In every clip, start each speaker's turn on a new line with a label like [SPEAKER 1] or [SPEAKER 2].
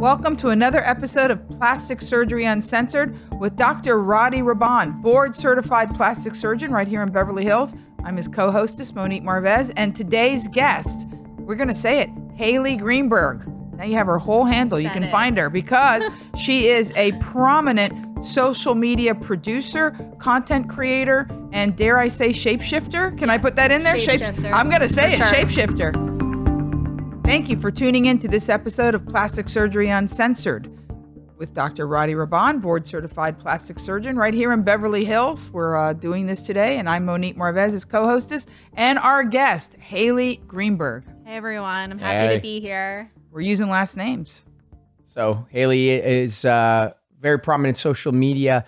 [SPEAKER 1] Welcome to another episode of Plastic Surgery Uncensored with Dr. Rady Rahban, board certified plastic surgeon right here in Beverly Hills. I'm his co hostess, Monique Marvez, and today's guest, we're going to say it, Haley Greenberg. Now you have her whole handle. You can
[SPEAKER 2] it.
[SPEAKER 1] find her because she is a prominent social media producer, content creator, and dare I say shapeshifter? Can I put that in there? Shape-
[SPEAKER 2] Shapeshifter.
[SPEAKER 1] I'm going to say
[SPEAKER 2] For
[SPEAKER 1] it,
[SPEAKER 2] sure.
[SPEAKER 1] shapeshifter. Thank you for tuning in to this episode of Plastic Surgery Uncensored with Dr. Rady Rahban, board certified plastic surgeon, right here in Beverly Hills. We're uh, doing this today, and I'm Monique Marvez, his co hostess, and our guest, Haley Greenberg.
[SPEAKER 2] Hey everyone, I'm happy
[SPEAKER 3] Hey.
[SPEAKER 2] to be here.
[SPEAKER 1] We're using last names.
[SPEAKER 3] So Haley is uh, very prominent social media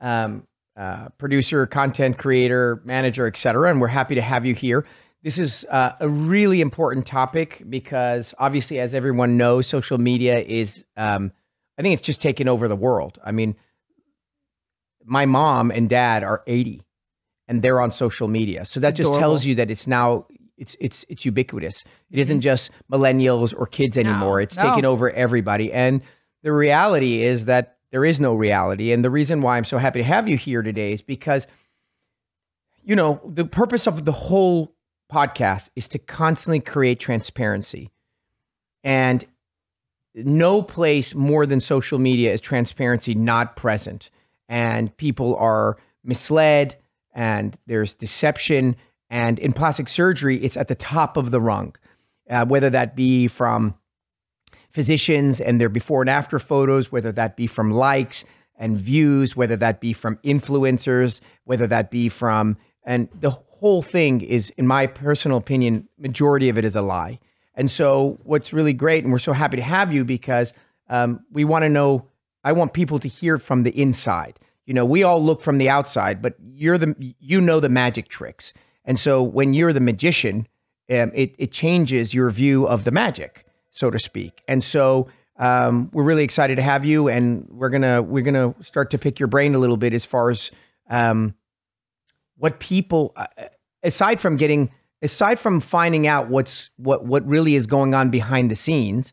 [SPEAKER 3] um, uh, producer, content creator, manager, etc. And we're happy to have you here. This is uh, a really important topic because obviously, as everyone knows, social media is, um, I think it's just taken over the world. I mean, my mom and dad are 80 and they're on social media. So that just
[SPEAKER 1] adorable.
[SPEAKER 3] tells you that it's now it's it's it's ubiquitous. It isn't just millennials or kids anymore. it's
[SPEAKER 1] No.
[SPEAKER 3] taken over everybody. And the reality is that there is no reality. And the reason why I'm so happy to have you here today is because you know, the purpose of the whole podcast is to constantly create transparency. And no place more than social media is transparency not present. And people are misled and there's deception. And in plastic surgery, it's at the top of the rung, uh, whether that be from physicians and their before and after photos, whether that be from likes and views, whether that be from influencers, whether that be from, and the whole thing is, in my personal opinion, majority of it is a lie. And so, what's really great, and we're so happy to have you because um, we want to know. I want people to hear from the inside. You know, we all look from the outside, but you're the you know the magic tricks. And so, when you're the magician, um, it it changes your view of the magic, so to speak. And so, um, we're really excited to have you, and we're gonna we're gonna start to pick your brain a little bit as far as um, what people uh, aside from getting aside from finding out what's what what really is going on behind the scenes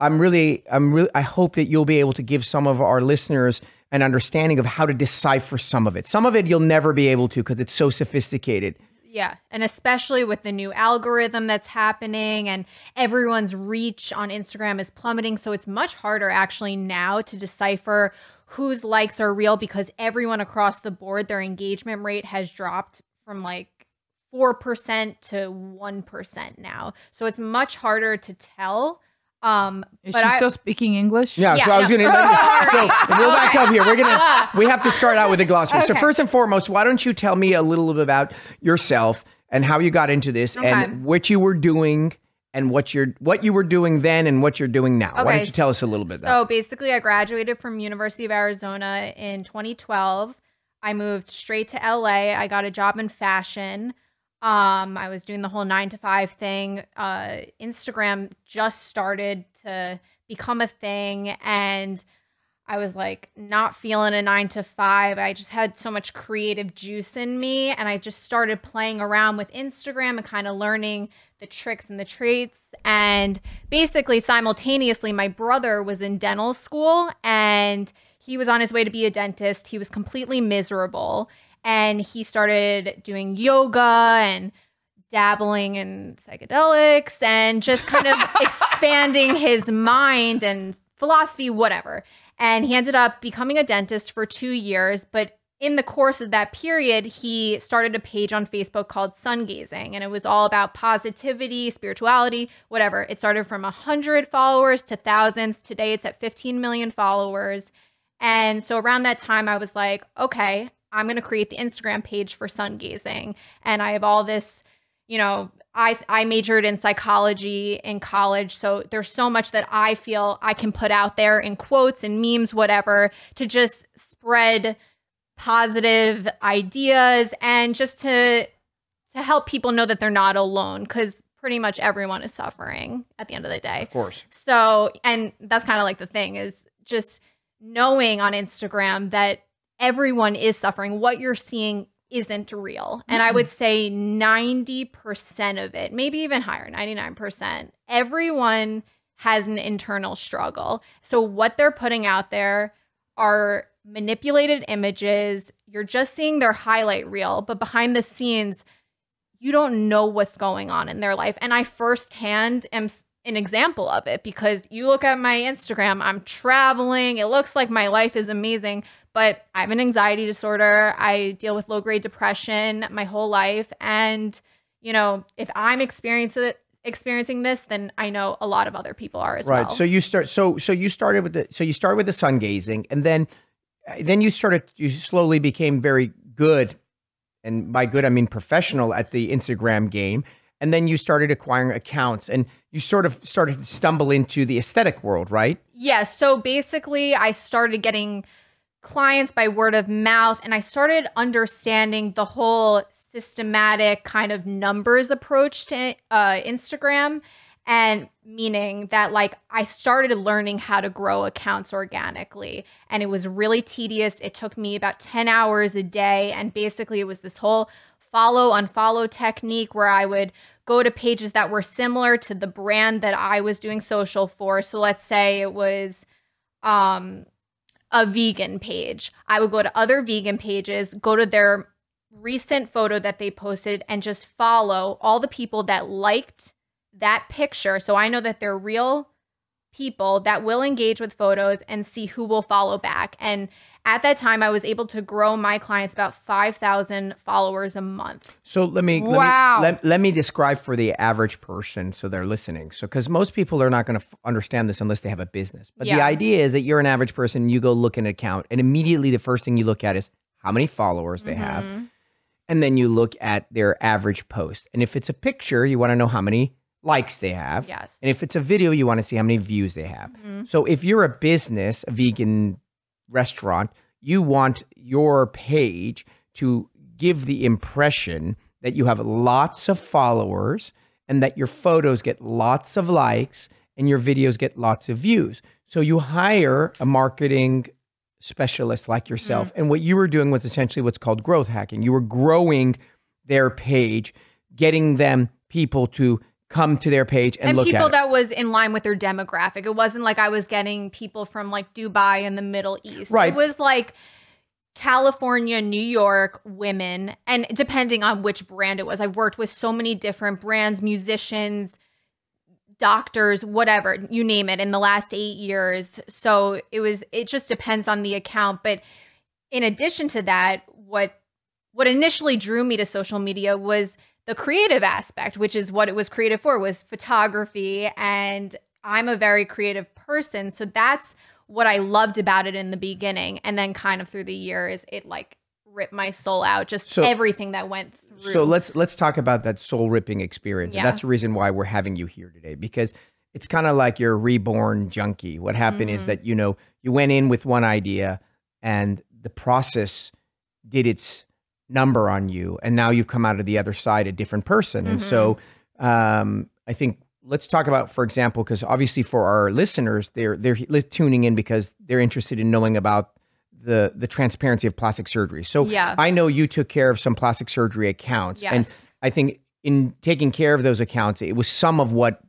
[SPEAKER 3] i'm really i'm really i hope that you'll be able to give some of our listeners an understanding of how to decipher some of it. Some of it you'll never be able to because it's so sophisticated.
[SPEAKER 2] Yeah, and especially with the new algorithm that's happening and everyone's reach on Instagram is plummeting, so it's much harder actually now to decipher whose likes are real because everyone across the board their engagement rate has dropped from like 4% to 1% now. So it's much harder to tell. Um
[SPEAKER 1] Is
[SPEAKER 2] but
[SPEAKER 1] she
[SPEAKER 2] I-
[SPEAKER 1] still speaking English?
[SPEAKER 3] yeah,
[SPEAKER 2] Yeah,
[SPEAKER 3] so i was
[SPEAKER 2] no.
[SPEAKER 3] gonna so we'll back up here we're gonna we have to start out with the glossary so first and foremost why don't you tell me a little bit about yourself and how you got into this
[SPEAKER 2] Okay.
[SPEAKER 3] and what you were doing and what you're what you were doing then and what you're doing now why
[SPEAKER 2] Okay,
[SPEAKER 3] don't you tell us a little bit
[SPEAKER 2] So
[SPEAKER 3] about
[SPEAKER 2] basically, I graduated from University of Arizona in 2012. I moved straight to LA. I got a job in fashion. Um, I was doing the whole nine to five thing. Uh, Instagram just started to become a thing, and I was like not feeling a nine to five. I just had so much creative juice in me, and I just started playing around with Instagram and kind of learning the tricks and the traits. And basically, simultaneously, my brother was in dental school and he was on his way to be a dentist. He was completely miserable, and he started doing yoga and dabbling in psychedelics and just kind of expanding his mind and philosophy, whatever. And he ended up becoming a dentist for two years. But in the course of that period, he started a page on Facebook called Sun Gazing. And it was all about positivity, spirituality, whatever. It started from 100 followers to thousands. Today it's at 15 million followers. And so around that time, I was like, okay, I'm going to create the Instagram page for sun gazing. And I have all this, you know, I, I majored in psychology in college. So there's so much that I feel I can put out there in quotes and memes, whatever, to just spread positive ideas and just to to help people know that they're not alone because pretty much everyone is suffering at the end of the day.
[SPEAKER 3] of course
[SPEAKER 2] So, and that's kind of like the thing is just knowing on Instagram that everyone is suffering. What you're seeing isn't real. And I would say 90% of it, maybe even higher, 99%, everyone has an internal struggle. So what they're putting out there are manipulated images. You're just seeing their highlight reel, but behind the scenes, you don't know what's going on in their life. And I firsthand am an example of it because you look at my Instagram, I'm traveling. It looks like my life is amazing, but I have an anxiety disorder. I deal with low grade depression my whole life. And, you know, if I'm experiencing experiencing this, then I know a lot of other people are as
[SPEAKER 3] right.
[SPEAKER 2] well. Right.
[SPEAKER 3] So you start. So so you started with the. So you started with the sun gazing, and then then you started. You slowly became very good, and by good I mean professional at the Instagram game. And then you started acquiring accounts, and you sort of started to stumble into the aesthetic world, right?
[SPEAKER 2] Yeah. So basically, I started getting clients by word of mouth, and I started understanding the whole systematic kind of numbers approach to uh, Instagram. And meaning that, like, I started learning how to grow accounts organically. And it was really tedious. It took me about 10 hours a day. And basically, it was this whole follow, unfollow technique where I would go to pages that were similar to the brand that I was doing social for. So let's say it was um, a vegan page. I would go to other vegan pages, go to their recent photo that they posted, and just follow all the people that liked that picture. So I know that they're real people that will engage with photos and see who will follow back. And at that time, I was able to grow my clients about 5,000 followers a month.
[SPEAKER 3] So let me
[SPEAKER 1] Wow.
[SPEAKER 3] let me, let, let me describe for the average person so they're listening. So because most people are not going to f- understand this unless they have a business. But the idea is that you're an average person, you go look at an account, and immediately the first thing you look at is how many followers they have,
[SPEAKER 2] Mhm.
[SPEAKER 3] and then you look at their average post. And if it's a picture, you want to know how many likes they have.
[SPEAKER 2] Yes.
[SPEAKER 3] And if it's a video, you want to see how many views they have.
[SPEAKER 2] Mhm.
[SPEAKER 3] So if you're a business, a vegan restaurant, you want your page to give the impression that you have lots of followers and that your photos get lots of likes and your videos get lots of views. So you hire a marketing specialist like yourself. Mm. And what you were doing was essentially what's called growth hacking. You were growing their page, getting them people to come to their page and,
[SPEAKER 2] and
[SPEAKER 3] look
[SPEAKER 2] people
[SPEAKER 3] at it.
[SPEAKER 2] that was in line with their demographic. It wasn't like I was getting people from like Dubai and the Middle East.
[SPEAKER 3] Right.
[SPEAKER 2] It was like California, New York women, and depending on which brand it was, I worked with so many different brands, musicians, doctors, whatever, you name it, in the last eight years. So it was, it just depends on the account. But in addition to that, what what initially drew me to social media was the creative aspect, which is what it was created for, was photography. And I'm a very creative person. So that's what I loved about it in the beginning. And then kind of through the years, it like ripped my soul out, just
[SPEAKER 3] So-
[SPEAKER 2] everything that went through.
[SPEAKER 3] So let's let's talk about that soul ripping experience.
[SPEAKER 2] Yeah.
[SPEAKER 3] that's the reason why we're having you here today because it's kind of like you're a reborn junkie. What happened is
[SPEAKER 2] Mhm.
[SPEAKER 3] that you know you went in with one idea and the process did its number on you and now you've come out of the other side a different person. And so um, I think let's talk about for example because obviously for our listeners they're they're tuning in because they're interested in knowing about the the transparency of plastic surgery. So
[SPEAKER 2] Yeah.
[SPEAKER 3] I know you took care of some plastic surgery accounts and. I think in taking care of those accounts, it was some of what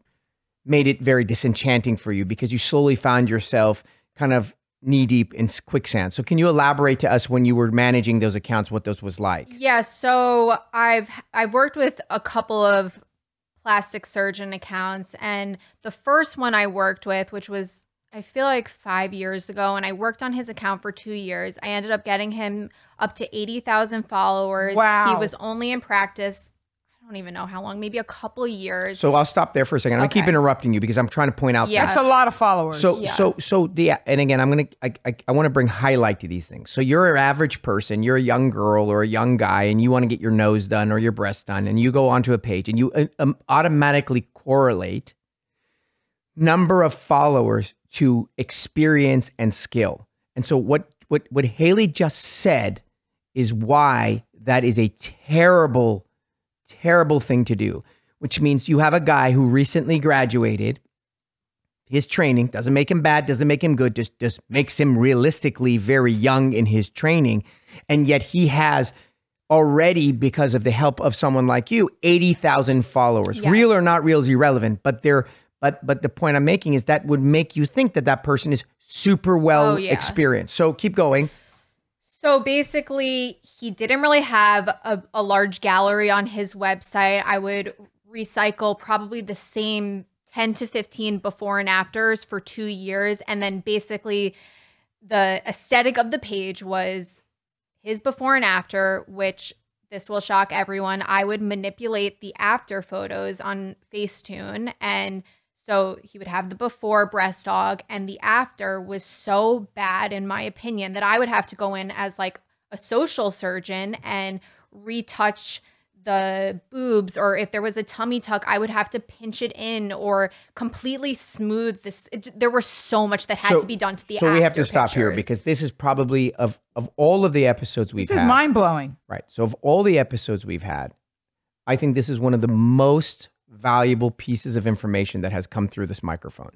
[SPEAKER 3] made it very disenchanting for you because you slowly found yourself kind of knee deep in quicksand. So, can you elaborate to us when you were managing those accounts, what those was like?
[SPEAKER 2] Yeah, so I've I've worked with a couple of plastic surgeon accounts and the first one I worked with which was I feel like 5 years ago and I worked on his account for 2 years. I ended up getting him up to 80,000 followers.
[SPEAKER 1] Wow.
[SPEAKER 2] He was only in practice don't even know how long, maybe a couple years.
[SPEAKER 3] So, I'll stop there for a second. I'm gonna keep interrupting you because I'm trying to point out.
[SPEAKER 2] Yeah.
[SPEAKER 1] That's a lot of followers.
[SPEAKER 3] So,
[SPEAKER 2] Yeah.
[SPEAKER 3] so, so the and again, I'm gonna I, I, I want to bring highlight to these things. So, you're an average person, you're a young girl or a young guy, and you want to get your nose done or your breast done, and you go onto a page and you uh, um, automatically correlate number of followers to experience and skill. And so, what what what Haley just said is why that is a terrible, terrible thing to do. Which means you have a guy who recently graduated his training doesn't make him bad doesn't make him good just just makes him realistically very young in his training and yet he has already because of the help of someone like you 80,000 followers
[SPEAKER 2] Yes.
[SPEAKER 3] real or not real is irrelevant but they're But but the point I'm making is that would make you think that that person is super well
[SPEAKER 2] Oh, yeah.
[SPEAKER 3] experienced. So keep going.
[SPEAKER 2] So basically, he didn't really have a, a large gallery on his website. I would recycle probably the same 10 to 15 before and afters for two years. And then basically, the aesthetic of the page was his before and after, which this will shock everyone. I would manipulate the after photos on Facetune. And so he would have the before breast dog, and the after was so bad, in my opinion, that I would have to go in as like a social surgeon and retouch the boobs or if there was a tummy tuck i would have to pinch it in or completely smooth this it, there was so much that had
[SPEAKER 3] So-
[SPEAKER 2] to be done to the
[SPEAKER 3] so we have
[SPEAKER 2] after
[SPEAKER 3] to stop here because this is probably of of all of the episodes we've had.
[SPEAKER 1] This is
[SPEAKER 3] had.
[SPEAKER 1] mind blowing.
[SPEAKER 3] Right. So of all the episodes we've had, I think this is one of the most valuable pieces of information that has come through this microphone.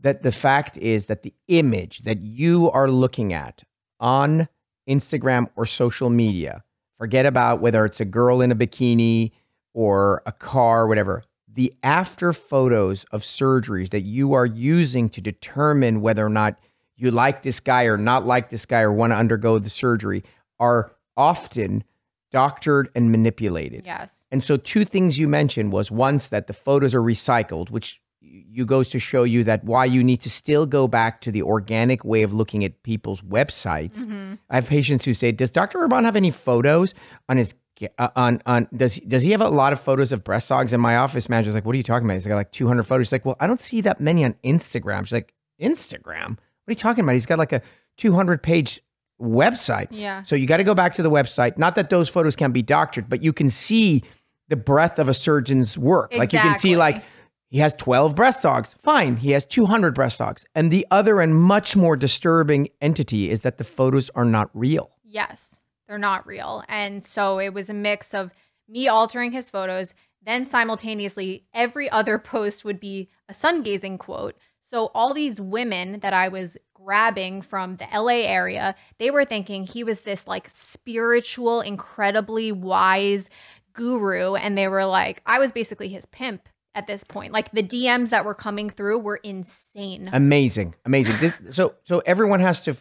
[SPEAKER 3] That the fact is that the image that you are looking at on Instagram or social media, forget about whether it's a girl in a bikini or a car, whatever. The after photos of surgeries that you are using to determine whether or not you like this guy or not like this guy or want to undergo the surgery are often doctored and manipulated.
[SPEAKER 2] yes
[SPEAKER 3] And so two things you mentioned was once that the photos are recycled, which you goes to show you that why you need to still go back to the organic way of looking at people's websites.
[SPEAKER 2] Mm-hmm.
[SPEAKER 3] I have patients who say, "Does Dr. Rahban have any photos on his uh, on on does does he have a lot of photos of breast dogs?" And my office manager's like, "What are you talking about?" He's got like 200 photos. She's like, "Well, I don't see that many on Instagram." She's like, "Instagram? What are you talking about? He's got like a 200 page website."
[SPEAKER 2] yeah
[SPEAKER 3] So you got to go back to the website. Not that those photos can be doctored, but you can see the breadth of a surgeon's work. Like you can see, like he has 12 breast dogs. Fine, he has 200 breast dogs. And the other and much more disturbing entity is that the photos are not real.
[SPEAKER 2] Yes, they're not real. And so it was a mix of me altering his photos, then simultaneously, every other post would be a sun gazing quote. So all these women that I was grabbing from the LA area, they were thinking he was this like spiritual, incredibly wise guru. And they were like, I was basically his pimp at this point. Like the DMs that were coming through were insane.
[SPEAKER 3] Amazing, amazing. This, so so everyone has to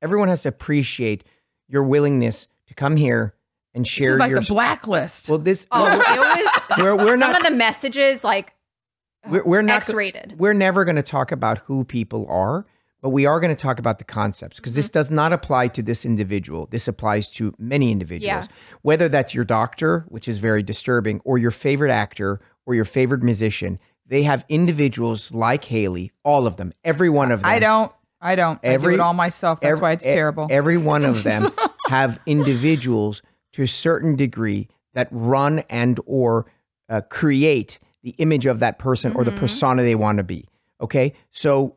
[SPEAKER 3] everyone has to appreciate your willingness to come here and share This
[SPEAKER 1] is like
[SPEAKER 3] your
[SPEAKER 1] the blacklist.
[SPEAKER 3] well this
[SPEAKER 2] oh, it was
[SPEAKER 3] we're, we're
[SPEAKER 2] some
[SPEAKER 3] not
[SPEAKER 2] of the messages like
[SPEAKER 3] We're, we're not.
[SPEAKER 2] X-rated.
[SPEAKER 3] We're never going to talk about who people are, but we are going to talk about the concepts because this does not apply to this individual. This applies to many individuals.
[SPEAKER 2] Yeah.
[SPEAKER 3] Whether that's your doctor, which is very disturbing, or your favorite actor or your favorite musician, they have individuals like Haley. All of them. Every one of them.
[SPEAKER 1] I don't. I don't. I do
[SPEAKER 3] Every-
[SPEAKER 1] it all myself. That's
[SPEAKER 3] Ev-
[SPEAKER 1] why it's
[SPEAKER 3] e-
[SPEAKER 1] terrible.
[SPEAKER 3] Every one of them have individuals to a certain degree that run and or uh, create the image of that person or the
[SPEAKER 2] Mhm.
[SPEAKER 3] persona they want to be. Okay, so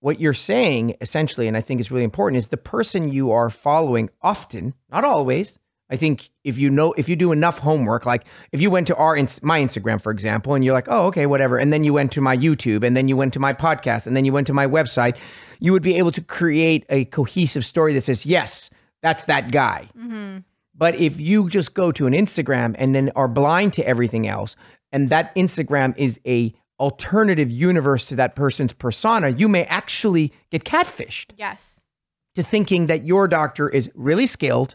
[SPEAKER 3] what you're saying essentially, and I think it's really important, is the person you are following often, not always. I think if you know, if you do enough homework, like if you went to our my Instagram, for example, and you're like, oh, okay, whatever, and then you went to my YouTube, and then you went to my podcast, and then you went to my website, you would be able to create a cohesive story that says, yes, that's that guy.
[SPEAKER 2] hmm
[SPEAKER 3] But if you just go to an Instagram and then are blind to everything else, and that Instagram is a alternative universe to that person's persona, you may actually get catfished
[SPEAKER 2] Yes.
[SPEAKER 3] to thinking that your doctor is really skilled,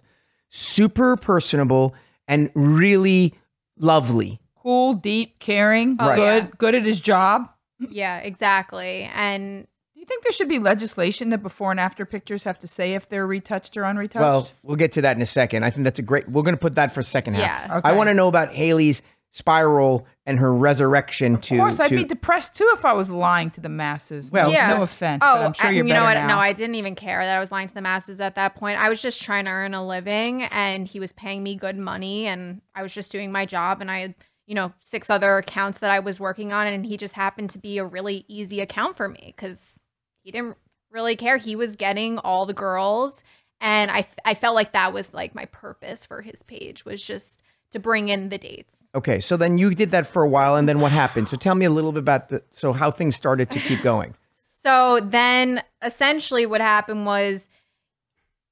[SPEAKER 3] super personable, and really lovely.
[SPEAKER 1] cool, deep, caring,
[SPEAKER 2] Oh,
[SPEAKER 1] good,
[SPEAKER 2] yeah.
[SPEAKER 1] good at his job.
[SPEAKER 2] Yeah, exactly. And
[SPEAKER 1] Do you think there should be legislation that before and after pictures have to say if they're retouched or unretouched?
[SPEAKER 3] Well, we'll get to that in a second. I think that's a great. We're going to put that for second half.
[SPEAKER 2] Yeah.
[SPEAKER 3] I want to know about Haley's spiral and her resurrection to.
[SPEAKER 1] of course, I'd
[SPEAKER 3] to-
[SPEAKER 1] be depressed too if I was lying to the masses.
[SPEAKER 3] Well,
[SPEAKER 1] no,
[SPEAKER 2] Yeah.
[SPEAKER 1] no offense,
[SPEAKER 2] oh,
[SPEAKER 1] but I'm sure
[SPEAKER 2] I-
[SPEAKER 1] you're
[SPEAKER 2] you know
[SPEAKER 1] better
[SPEAKER 2] what?
[SPEAKER 1] now.
[SPEAKER 2] No, I didn't even care that I was lying to the masses at that point. I was just trying to earn a living, and he was paying me good money, and I was just doing my job, and I had you know six other accounts that I was working on, and he just happened to be a really easy account for me because he didn't really care. He was getting all the girls, and I I felt like that was like my purpose for his page was just to bring in the dates.
[SPEAKER 3] Okay, so then you did that for a while, and then what happened? So tell me a little bit about the so how things started to keep going.
[SPEAKER 2] So then essentially what happened was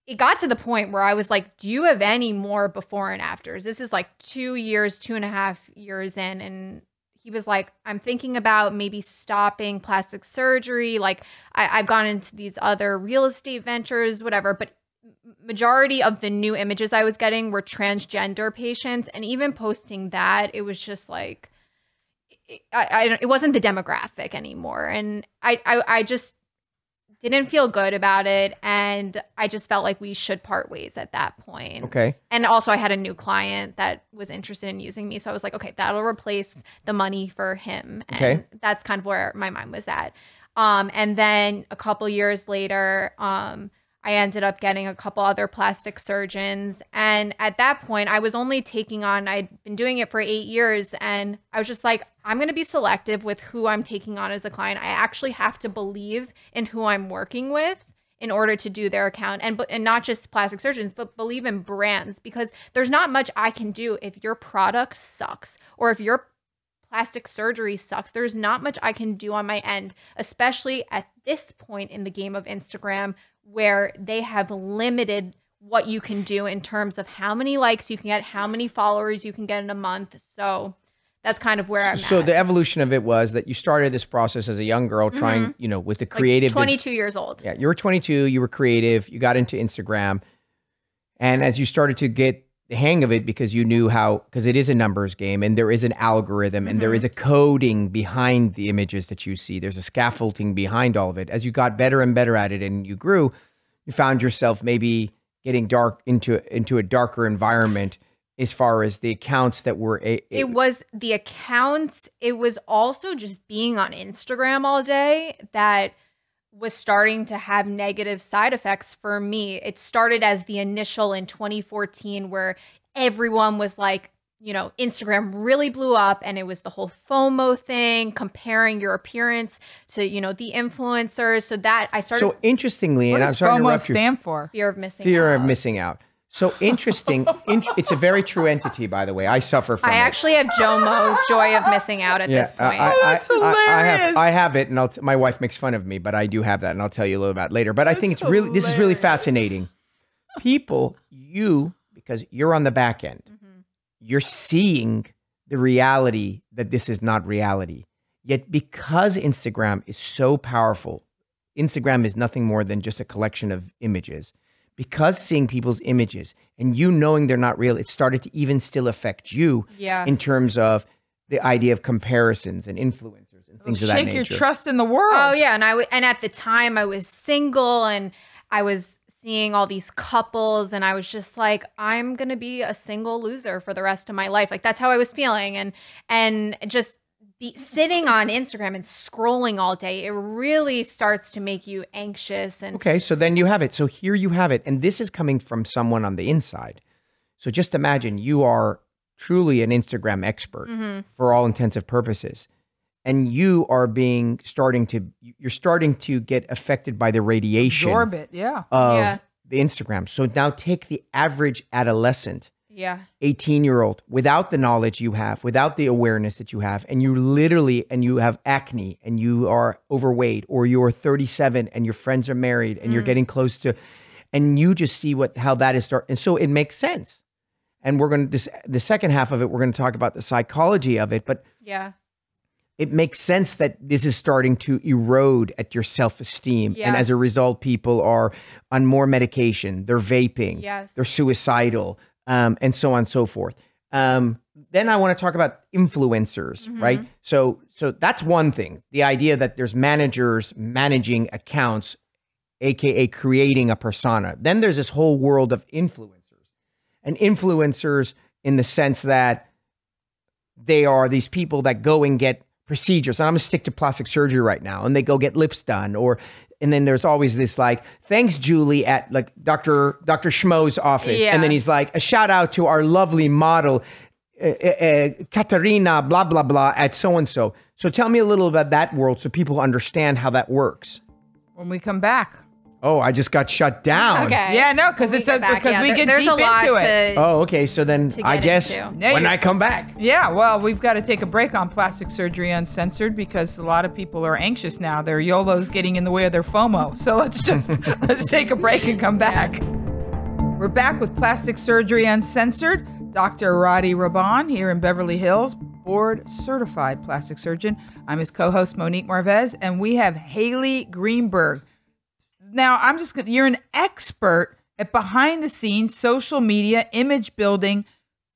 [SPEAKER 2] it got to the point where I was like, Do you have any more before and afters? This is like two years, two and a half years in, and he was like, I'm thinking about maybe stopping plastic surgery. Like I, I've gone into these other real estate ventures, whatever. But majority of the new images I was getting were transgender patients, and even posting that, it was just like, I, I it wasn't the demographic anymore, and I, I, I just didn't feel good about it, and I just felt like we should part ways at that point.
[SPEAKER 3] Okay.
[SPEAKER 2] And also, I had a new client that was interested in using me, so I was like, okay, that'll replace the money for him, and
[SPEAKER 3] Okay.
[SPEAKER 2] that's kind of where my mind was at. Um, and then a couple years later, um, I ended up getting a couple other plastic surgeons. And at that point, I was only taking on, I'd been doing it for eight years. And I was just like, I'm going to be selective with who I'm taking on as a client. I actually have to believe in who I'm working with in order to do their account and and not just plastic surgeons but believe in brands because there's not much I can do if your product sucks or if your plastic surgery sucks. There's not much I can do on my end, especially at this point in the game of Instagram where they have limited what you can do in terms of how many likes you can get, how many followers you can get in a month. So that's kind of where I'm
[SPEAKER 3] So
[SPEAKER 2] at.
[SPEAKER 3] the evolution of it was that you started this process as a young girl, trying, you know, with the creative.
[SPEAKER 2] Mm-hmm. like 22 years old.
[SPEAKER 3] Yeah, you were 22, you were creative, you got into Instagram. And as you started to get the hang of it because you knew how because it is a numbers game and there is an algorithm and there
[SPEAKER 2] Mm-hmm.
[SPEAKER 3] is a coding behind the images that you see. There's a scaffolding behind all of it. As you got better and better at it and you grew, you found yourself maybe getting dark into into a darker environment as far as the accounts that were a, a-
[SPEAKER 2] It was the accounts. It was also just being on Instagram all day that was starting to have negative side effects for me. It started as the initial in 2014 where everyone was like, you know, Instagram really blew up and it was the whole FOMO thing, comparing your appearance to, you know, the influencers. So that I started
[SPEAKER 3] so interestingly,
[SPEAKER 1] What
[SPEAKER 3] and I'm
[SPEAKER 1] does
[SPEAKER 3] sorry to
[SPEAKER 1] FOMO
[SPEAKER 3] interrupt you.
[SPEAKER 1] stand for?
[SPEAKER 2] fear of missing out.
[SPEAKER 3] Fear
[SPEAKER 2] out.
[SPEAKER 3] of missing out. So interesting. in, it's a very true entity, by the way. I suffer from
[SPEAKER 2] I
[SPEAKER 3] it.
[SPEAKER 2] actually have JOMO, joy of missing out at this
[SPEAKER 3] I-
[SPEAKER 2] point.
[SPEAKER 3] I, I,
[SPEAKER 1] That's
[SPEAKER 3] I, I have,
[SPEAKER 1] hilarious.
[SPEAKER 3] I have it, and I'll t- my wife makes fun of me, but I do have that, and I'll tell you a little about it later. But I think it's
[SPEAKER 1] That's
[SPEAKER 3] really, this is really fascinating. People, you, because you're on the back end,
[SPEAKER 2] Mhm.
[SPEAKER 3] you're seeing the reality that this is not reality. Yet, because Instagram is so powerful, Instagram is nothing more than just a collection of images. Because seeing people's images and you knowing they're not real, it started to even still affect you
[SPEAKER 2] yeah.
[SPEAKER 3] in terms of the idea of comparisons and influencers and things of that nature.
[SPEAKER 1] Shake your trust in the world.
[SPEAKER 2] Oh yeah, and I w- and at the time I was single and I was seeing all these couples and I was just like I'm going to be a single loser for the rest of my life. Like that's how I was feeling and and just be sitting on Instagram and scrolling all day. It really starts to make you anxious and
[SPEAKER 3] Okay, so then you have it. So here you have it. And this is coming from someone on the inside. So just imagine you are truly an Instagram expert
[SPEAKER 2] Mhm.
[SPEAKER 3] for all intensive purposes. And you are being starting to you're starting to get affected by the radiation
[SPEAKER 1] Absorb it. Yeah.
[SPEAKER 3] of
[SPEAKER 2] Yeah.
[SPEAKER 3] the Instagram. So now take the average adolescent
[SPEAKER 2] yeah.
[SPEAKER 3] 18 year old without the knowledge you have, without the awareness that you have, and you literally, and you have acne and you are overweight, or you're 37 and your friends are married and you're
[SPEAKER 2] Mm.
[SPEAKER 3] getting close to, and you just see what, how that is start. And so it makes sense. And we're going to, this, the second half of it, we're going to talk about the psychology of it, but
[SPEAKER 2] Yeah.
[SPEAKER 3] it makes sense that this is starting to erode at your self-esteem and as a result people are on more medication they're vaping
[SPEAKER 2] Yes.
[SPEAKER 3] they're suicidal um, and so on and so forth um, then i want to talk about influencers
[SPEAKER 2] Mhm.
[SPEAKER 3] right so so that's one thing the idea that there's managers managing accounts aka creating a persona then there's this whole world of influencers and influencers in the sense that they are these people that go and get procedures. And I'm gonna stick to plastic surgery right now, and they go get lips done, or and then there's always this like, thanks Julie at like Dr. Dr. Schmo's office,
[SPEAKER 2] Yeah.
[SPEAKER 3] and then he's like, a shout out to our lovely model. Uh, uh, Katarina, blah blah blah, at so and so. So tell me a little about that world, so people understand how that works.
[SPEAKER 1] When we come back.
[SPEAKER 3] Oh, I just got shut down.
[SPEAKER 2] Okay.
[SPEAKER 1] Yeah, no,
[SPEAKER 2] because
[SPEAKER 1] it's
[SPEAKER 2] get
[SPEAKER 1] a- because we
[SPEAKER 2] there-
[SPEAKER 1] get
[SPEAKER 2] there's
[SPEAKER 1] deep
[SPEAKER 2] a lot
[SPEAKER 1] into it.
[SPEAKER 2] to-
[SPEAKER 3] Oh, okay. So then I guess
[SPEAKER 2] into.
[SPEAKER 3] When I come back.
[SPEAKER 1] Yeah, well, we've got to take a break on plastic surgery uncensored because a lot of people are anxious now. Their YOLO's getting in the way of their FOMO. So let's just let's take a break and come back. We're back with plastic surgery uncensored. Dr. Rady Rahban here in Beverly Hills, board certified plastic surgeon. I'm his co host, Monique Marvez, and we have Haley Greenberg. Now, I'm just gonna, you're an expert at behind the scenes social media, image building,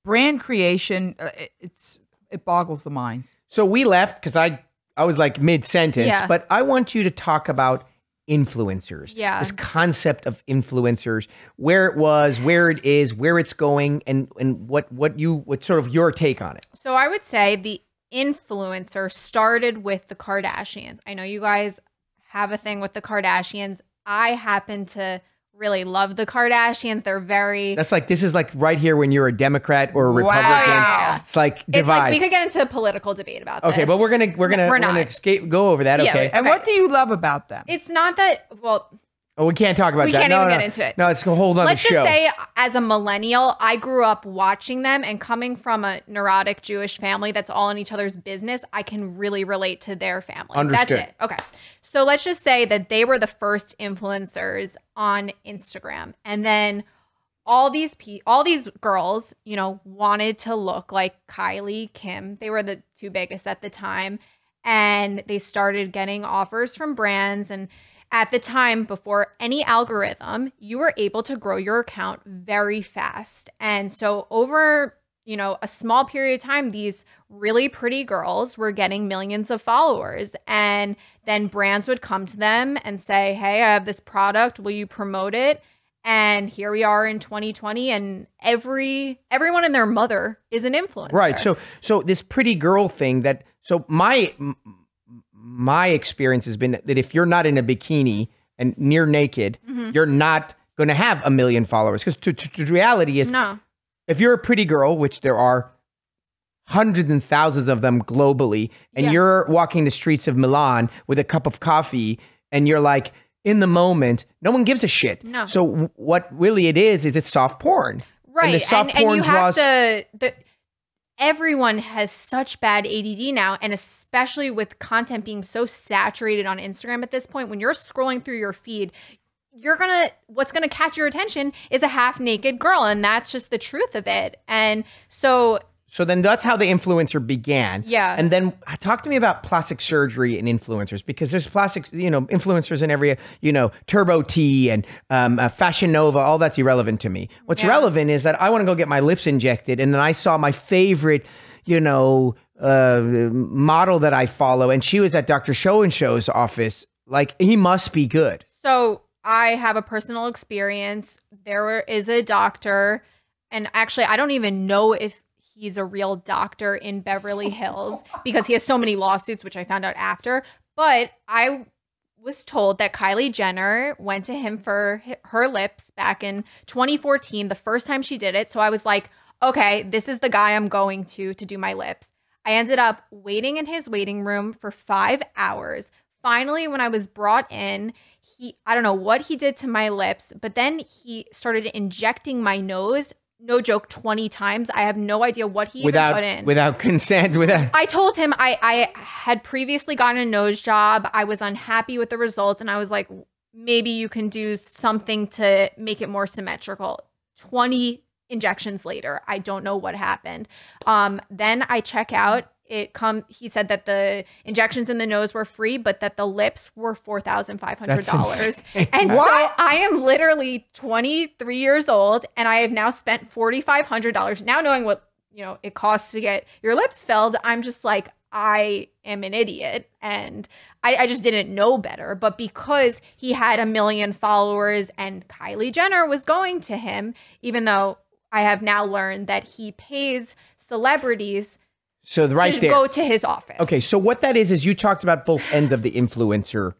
[SPEAKER 1] brand creation. Uh, it- it's, it boggles the minds.
[SPEAKER 3] So we left because I I was like mid sentence,
[SPEAKER 2] Yeah.
[SPEAKER 3] but I want you to talk about influencers.
[SPEAKER 2] Yeah.
[SPEAKER 3] This concept of influencers, where it was, where it is, where it's going, and and what what you what sort of your take on it.
[SPEAKER 2] So I would say the influencer started with the Kardashians. I know you guys have a thing with the Kardashians. I happen to really love the Kardashians. They're very
[SPEAKER 3] That's like this is like right here when you're a Democrat or a Republican.
[SPEAKER 1] Wow.
[SPEAKER 3] It's like
[SPEAKER 2] it's
[SPEAKER 3] divide.
[SPEAKER 2] like we could get into a political debate about
[SPEAKER 3] okay,
[SPEAKER 2] this.
[SPEAKER 3] but we're gonna we're gonna
[SPEAKER 2] We're
[SPEAKER 3] we're, gonna
[SPEAKER 2] not.
[SPEAKER 3] escape go over that.
[SPEAKER 2] Yeah,
[SPEAKER 3] okay.
[SPEAKER 1] And
[SPEAKER 2] Okay.
[SPEAKER 1] what do you love about them?
[SPEAKER 2] it's not that well
[SPEAKER 3] oh, we can't talk about
[SPEAKER 2] We
[SPEAKER 3] that.
[SPEAKER 2] can't
[SPEAKER 3] no,
[SPEAKER 2] even
[SPEAKER 3] no,
[SPEAKER 2] get into it.
[SPEAKER 3] No, it's a whole other
[SPEAKER 2] let's
[SPEAKER 3] show.
[SPEAKER 2] just say as a millennial i grew up watching them and coming from a neurotic jewish family that's all in each other's business i can really relate to their family
[SPEAKER 3] Understood.
[SPEAKER 2] that's it okay so let's just say that they were the first influencers on instagram and then all these pe- all these girls you know wanted to look like kylie kim they were the two biggest at the time and they started getting offers from brands and at the time before any algorithm you were able to grow your account very fast. And so over you know a small period of time these really pretty girls were getting millions of followers. And then brands would come to them and say hey i have this product. Will you promote it? And here we are in 2020 and every everyone and their mother is an influencer.
[SPEAKER 3] Right. So so this pretty girl thing that so my my experience has been that if you're not in a bikini and near naked,
[SPEAKER 2] Mm-hmm.
[SPEAKER 3] you're not going to have a million followers because to reality is
[SPEAKER 2] no
[SPEAKER 3] if you're a pretty girl, which there are hundreds and thousands of them globally, and
[SPEAKER 2] Yeah.
[SPEAKER 3] you're walking the streets of Milan with a cup of coffee, and you're like in the moment, no one gives a shit.
[SPEAKER 2] No.
[SPEAKER 3] So w- what really it is is it's soft porn.
[SPEAKER 2] right
[SPEAKER 3] And the soft
[SPEAKER 2] and,
[SPEAKER 3] porn
[SPEAKER 2] you
[SPEAKER 3] draws.
[SPEAKER 2] have to the everyone has such bad ADD now and especially with content being so saturated on Instagram at this point when you're scrolling through your feed you're gonna what's gonna catch your attention is a half naked girl and that's just the truth of it. And so
[SPEAKER 3] So then that's how the influencer began.
[SPEAKER 2] Yeah.
[SPEAKER 3] And then uh, talk to me about plastic surgery and influencers because there's plastic, you know, influencers in every, you know, Turbo T and um, uh, Fashion Nova. All that's irrelevant to me. What's
[SPEAKER 2] Yeah.
[SPEAKER 3] relevant is that I want to go get my lips injected, and then I saw my favorite, you know, uh, model that I follow, and she was at Dr. Show and Show's office. Like he must be good.
[SPEAKER 2] So I have a personal experience. There is a doctor, and actually, I don't even know if he's a real doctor in Beverly Hills because he has so many lawsuits, which I found out after. But I was told that Kylie Jenner went to him for her lips back in 2014, the first time she did it. So I was like, okay, this is the guy I'm going to to do my lips. I ended up waiting in his waiting room for five hours. Finally, when I was brought in, he I don't know what he did to my lips, but then he started injecting my nose. No joke, 20 times. I have no idea what he even
[SPEAKER 3] Without
[SPEAKER 2] put in.
[SPEAKER 3] without consent, without
[SPEAKER 2] I told him I, I had previously gotten a nose job. I was unhappy with the results, and I was like, maybe you can do something to make it more symmetrical. 20 injections later, I don't know what happened. Um, then I check out. It come. He said that the injections in the nose were free, but that the lips were four thousand five hundred dollars. And
[SPEAKER 1] What?
[SPEAKER 2] so I am literally twenty three years old, and I have now spent forty five hundred dollars. Now knowing what you know it costs to get your lips filled, I'm just like I am an idiot, and I, I just didn't know better. But because he had a million followers, and Kylie Jenner was going to him, even though I have now learned that he pays celebrities
[SPEAKER 3] so right
[SPEAKER 2] to
[SPEAKER 3] there.
[SPEAKER 2] go to his office.
[SPEAKER 3] Okay, so what that is is you talked about both ends of the influencer,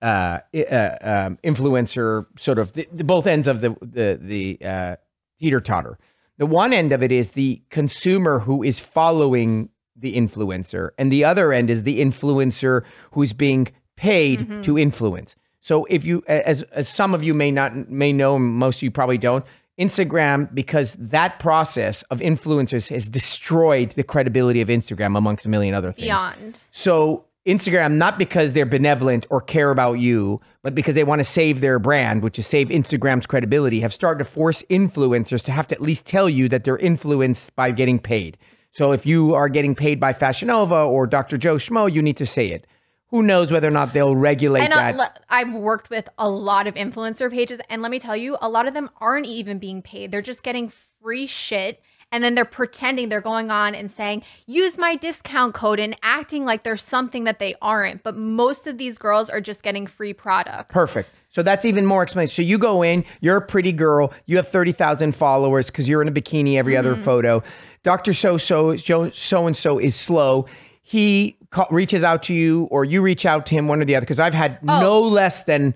[SPEAKER 3] uh, uh um, influencer sort of the, the both ends of the the the uh, teeter totter. The one end of it is the consumer who is following the influencer, and the other end is the influencer who's being paid
[SPEAKER 2] Mm-hmm.
[SPEAKER 3] to influence. So if you, as as some of you may not may know, most of you probably don't. Instagram, because that process of influencers has destroyed the credibility of Instagram amongst a million other things.
[SPEAKER 2] beyond.
[SPEAKER 3] So Instagram, not because they're benevolent or care about you, but because they want to save their brand, which is save Instagram's credibility, have started to force influencers to have to at least tell you that they're influenced by getting paid. So if you are getting paid by Fashion Nova or Dr. Joe Schmo, you need to say it. Who knows whether or not they'll regulate
[SPEAKER 2] And
[SPEAKER 3] that?
[SPEAKER 2] uh, I've worked with a lot of influencer pages, and let me tell you, a lot of them aren't even being paid. They're just getting free shit. And then they're pretending they're going on and saying, use my discount code and acting like there's something that they aren't. But most of these girls are just getting free products.
[SPEAKER 3] Perfect. So that's even more explained. So you go in, you're a pretty girl, you have 30,000 followers because you're in a bikini every other photo. Dr. So so so and so is slow. He reaches out to you or you reach out to him, one or the other. Because I've had oh. no less than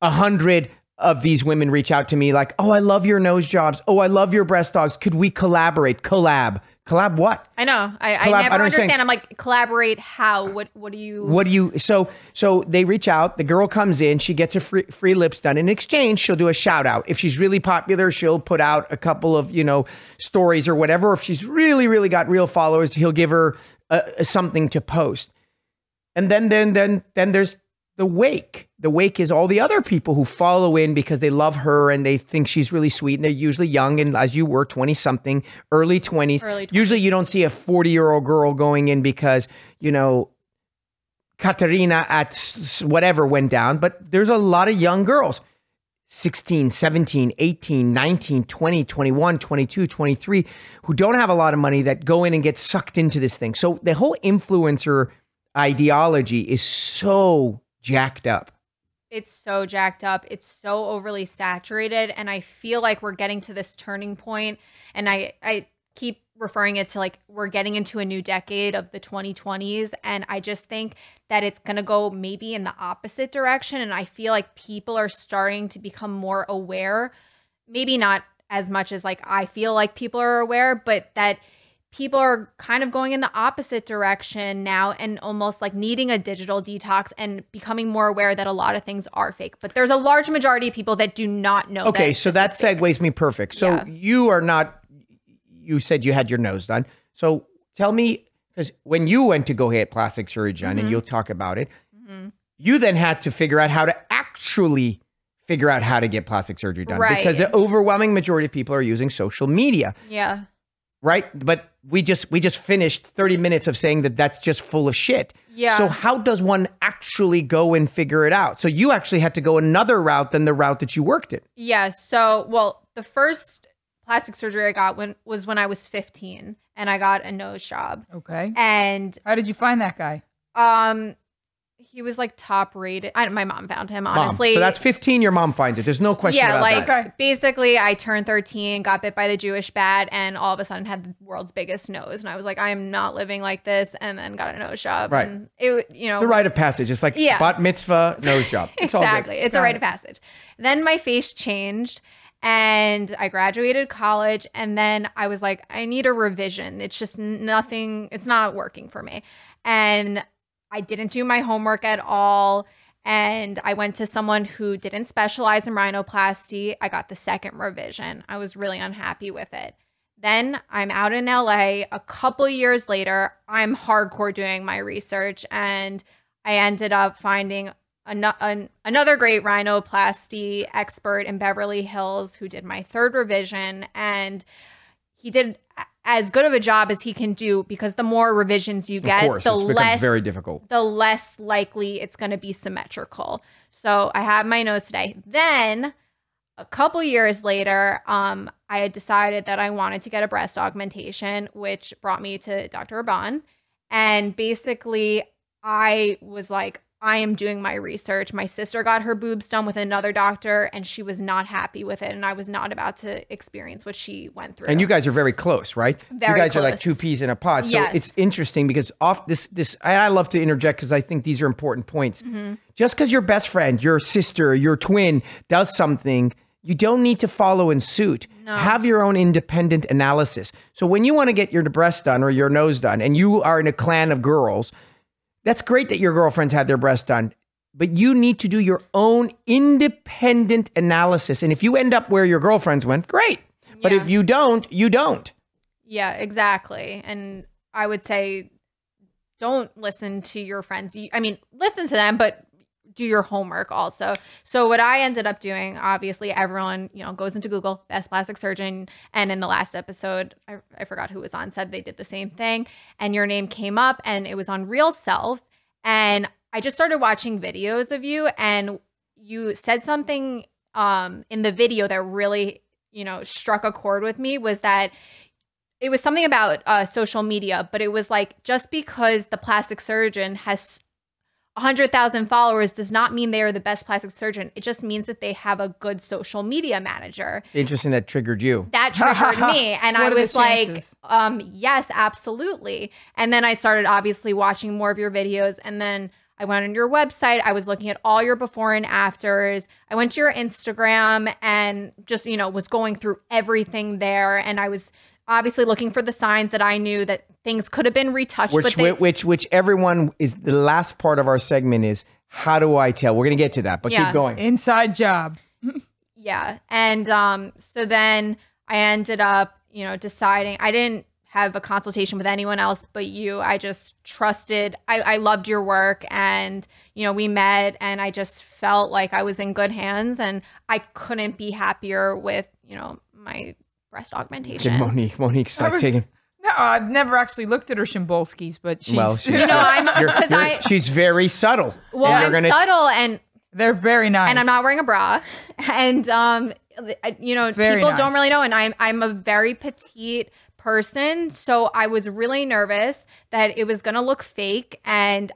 [SPEAKER 3] a hundred of these women reach out to me like, oh, I love your nose jobs. Oh, I love your breast dogs. Could we collaborate? Collab. Collab what?
[SPEAKER 2] I know. I,
[SPEAKER 3] Collab-
[SPEAKER 2] I
[SPEAKER 3] I
[SPEAKER 2] never
[SPEAKER 3] don't understand.
[SPEAKER 2] understand. I'm like, collaborate how? What What do you.
[SPEAKER 3] What do you so so they reach out, the girl comes in, she gets her free, free lips done. In exchange, she'll do a shout out. If she's really popular, she'll put out a couple of, you know, stories or whatever. If she's really really got real followers, he'll give her uh, something to post. And then then then then there's the wake. The wake is all the other people who follow in because they love her and they think she's really sweet and they're usually young and as you were 20 something, early 20s.
[SPEAKER 2] Early 20s.
[SPEAKER 3] Usually you don't see a 40-year-old girl going in because, you know, Katerina at whatever went down, but there's a lot of young girls. 16, 17, 18, 19, 20, 21, 22, 23 who don't have a lot of money that go in and get sucked into this thing. So the whole influencer ideology is so jacked up.
[SPEAKER 2] it's so jacked up. It's so overly saturated. And I feel like we're getting to this turning point, And I, I keep referring it to like we're getting into a new decade of the 2020s. And I just think that it's going to go maybe in the opposite direction. And I feel like people are starting to become more aware. Maybe not as much as like I feel like people are aware, but that people are kind of going in the opposite direction now and almost like needing a digital detox and becoming more aware that a lot of things are fake. But there's a large majority of people that do not know.
[SPEAKER 3] Okay,
[SPEAKER 2] that
[SPEAKER 3] so that
[SPEAKER 2] is fake.
[SPEAKER 3] segues me perfect. So
[SPEAKER 2] Yeah.
[SPEAKER 3] you are not. You said you had your nose done. So tell me, because when you went to go get plastic surgery done,
[SPEAKER 2] Mm-hmm.
[SPEAKER 3] and you'll talk about it, you then had to figure out how to actually figure out how to get plastic surgery done
[SPEAKER 2] Right.
[SPEAKER 3] because the overwhelming majority of people are using social media,
[SPEAKER 2] Yeah.
[SPEAKER 3] right? But we just we just finished 30 minutes of saying that that's just full of shit.
[SPEAKER 2] Yeah.
[SPEAKER 3] So how does one actually go and figure it out? So you actually had to go another route than the route that you worked in.
[SPEAKER 2] Yeah. So, well, the first plastic surgery I got when was when I was 15 and I got a nose job.
[SPEAKER 1] Okay.
[SPEAKER 2] And
[SPEAKER 1] How did you find that guy?
[SPEAKER 2] um he was like top rated. I, my mom found him
[SPEAKER 3] Mom.
[SPEAKER 2] honestly.
[SPEAKER 3] So that's 15. Your mom finds it. There's no question
[SPEAKER 2] yeah,
[SPEAKER 3] about
[SPEAKER 2] like
[SPEAKER 3] that.
[SPEAKER 1] Okay.
[SPEAKER 2] basically, I turned 13, got bit by the Jewish bat, and all of a sudden had the world's biggest nose. And I was like, I am not living like this. And then got a nose job.
[SPEAKER 3] Right.
[SPEAKER 2] And it, you know,
[SPEAKER 3] It's a rite of passage. It's like
[SPEAKER 2] Yeah.
[SPEAKER 3] bat mitzvah, nose job. It's all good.
[SPEAKER 2] exactly. It's a rite
[SPEAKER 1] it.
[SPEAKER 2] of passage. Then my face changed and I graduated college and then I was like I need a revision. It's just nothing it's not working for me. And I didn't do my homework at all and I went to someone who didn't specialize in rhinoplasty. I got the second revision. I was really unhappy with it. Then I'm out in LA. A couple years later, I'm hardcore doing my research and I ended up finding ano- an, another great rhinoplasty expert in Beverly Hills who did my third revision. And he did as good of a job as he can do because the more revisions you get,
[SPEAKER 3] course,
[SPEAKER 2] the less
[SPEAKER 3] very difficult.
[SPEAKER 2] the less likely it's going to be symmetrical. So I have my nose today. Then a couple years later, um, I had decided that I wanted to get a breast augmentation, which brought me to Dr. Rahban. And basically, I was like, I am doing my research. My sister got her boobs done with another doctor, and she was not happy with it. And I was not about to experience what she went through.
[SPEAKER 3] And you guys are very close, right?
[SPEAKER 2] Very
[SPEAKER 3] you guys are like two peas in a pod. So
[SPEAKER 2] Yes.
[SPEAKER 3] it's interesting because off this this I I love to interject because I think these are important points.
[SPEAKER 2] Mm-hmm.
[SPEAKER 3] Just because your best friend, your sister, your twin does something, you don't need to follow in suit. No. Have your own independent analysis. So when you want to get your breast done or your nose done, and you are in a clan of girls, that's great that your girlfriends had their breasts done. But you need to do your own independent analysis. And if you end up where your girlfriends went, great. But
[SPEAKER 2] Yeah.
[SPEAKER 3] if you don't, you don't.
[SPEAKER 2] Yeah, exactly. And I would say don't listen to your friends. I mean, listen to them, but do your homework also. So what I ended up doing, obviously everyone, you know, goes into Google, best plastic surgeon. And in the last episode, I, I forgot who was on, said they did the same thing. And your name came up and it was on RealSelf. And I just started watching videos of you and you said something um, in the video that really, you know, struck a chord with me was that it was something about uh, social media, but it was like just because the plastic surgeon has 100,000 followers does not mean they are the best plastic surgeon. It just means that they have a good social media manager.
[SPEAKER 3] Interesting that triggered you.
[SPEAKER 2] That triggered me. And I was like, um, yes, absolutely. And then I started obviously watching more of your videos. And then I went on your website. I was looking at all your before and afters. I went to your Instagram and just, you know, was going through everything there. And I was obviously looking for the signs that I knew that things could have been retouched.
[SPEAKER 3] Which
[SPEAKER 2] but they,
[SPEAKER 3] which which everyone is the last part of our segment is how do I tell? We're gonna get to that, but
[SPEAKER 2] Yeah.
[SPEAKER 3] keep going.
[SPEAKER 1] Inside job.
[SPEAKER 2] Yeah. And um, so then I ended up, you know, deciding I didn't have a consultation with anyone else but you. I just trusted, I, I loved your work and, you know, we met and I just felt like I was in good hands and I couldn't be happier with, you know, my breast augmentation.
[SPEAKER 3] Monique, Monique's
[SPEAKER 1] I
[SPEAKER 3] like
[SPEAKER 1] was-
[SPEAKER 3] taking.
[SPEAKER 1] No, I've never actually looked at her Shimbolskis, but she's
[SPEAKER 3] Well, she-
[SPEAKER 2] You know, I'm
[SPEAKER 3] You're-
[SPEAKER 2] because
[SPEAKER 3] you're-
[SPEAKER 2] I
[SPEAKER 3] she's very subtle.
[SPEAKER 2] well,
[SPEAKER 3] And
[SPEAKER 2] I'm
[SPEAKER 3] gonna-
[SPEAKER 2] subtle and
[SPEAKER 1] they're very nice.
[SPEAKER 2] and I'm not wearing a bra, and um, you know,
[SPEAKER 1] Very
[SPEAKER 2] people don't really know, and I'm I'm a very petite person, so I was really nervous that it was gonna look fake, and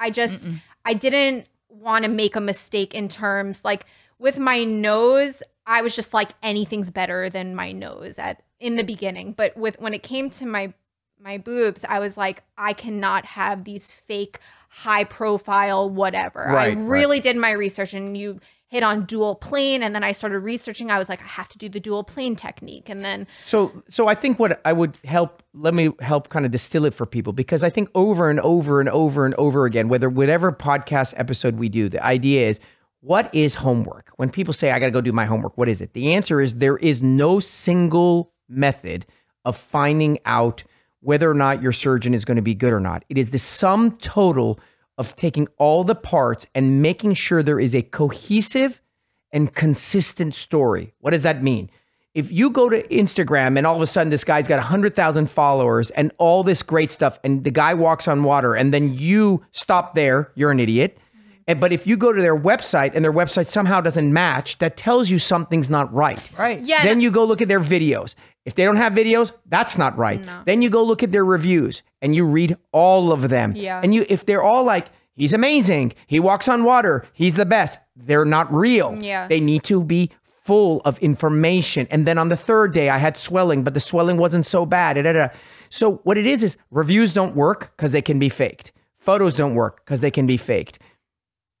[SPEAKER 2] I just I didn't want to make a mistake in terms like with my nose. I was just like anything's better than my nose at in the beginning, but with when it came to my my boobs, I was like, I cannot have these fake high profile whatever.
[SPEAKER 3] Right,
[SPEAKER 2] I
[SPEAKER 3] right.
[SPEAKER 2] really did my research and you hit on dual plane and then I started researching. I was like, I have to do the dual plane technique. And then
[SPEAKER 3] So, so I think what I would help, let me help kind of distill it for people because I think over and over and over and over again, whether whatever podcast episode we do, the idea is what is homework? When people say, I got to go do my homework, what is it? The answer is there is no single method of finding out whether or not your surgeon is going to be good or not. It is the sum total of taking all the parts and making sure there is a cohesive and consistent story. What does that mean? If you go to Instagram and all of a sudden this guy's got 100,000 followers and all this great stuff, and the guy walks on water, and then you stop there, you're an idiot. And, but if you go to their website and their website somehow doesn't match, that tells you something's not right.
[SPEAKER 1] right.
[SPEAKER 2] yeah,
[SPEAKER 3] Then you go look at their videos. If they don't have videos, that's not right. Then you go look at their reviews and you read all of them.
[SPEAKER 2] Yeah.
[SPEAKER 3] And you if they're all like, he's amazing, he walks on water, he's the best, they're not real.
[SPEAKER 2] Yeah.
[SPEAKER 3] They need to be full of information. And then on the third day I had swelling, but the swelling wasn't so bad. da, da, da. So what it is is reviews don't work because they can be faked. Photos don't work because they can be faked.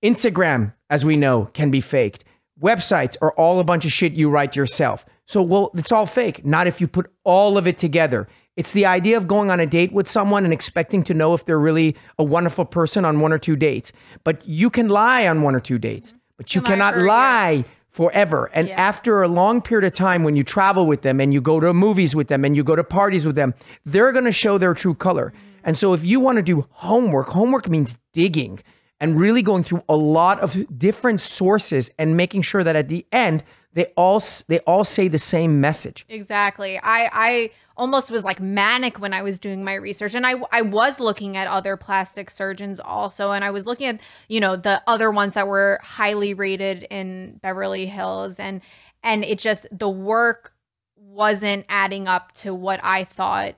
[SPEAKER 3] Instagram, as we know, can be faked. Websites are all a bunch of shit you write yourself. So, well, it's all fake. Not if you put all of it together. It's the idea of going on a date with someone and expecting to know if they're really a wonderful person on one or two dates. But you can lie on one or two dates, mm-hmm. but you
[SPEAKER 2] Can
[SPEAKER 3] cannot
[SPEAKER 2] for a year.
[SPEAKER 3] lie forever. And
[SPEAKER 2] Yeah.
[SPEAKER 3] after a long period of time, when you travel with them and you go to movies with them and you go to parties with them, they're going to show their true color. Mm-hmm. And so, if you want to do homework, homework means digging and really going through a lot of different sources and making sure that at the end they all they all say the same message.
[SPEAKER 2] Exactly. I I almost was like manic when I was doing my research and I I was looking at other plastic surgeons also and I was looking at, you know, the other ones that were highly rated in Beverly Hills and and it just the work wasn't adding up to what I thought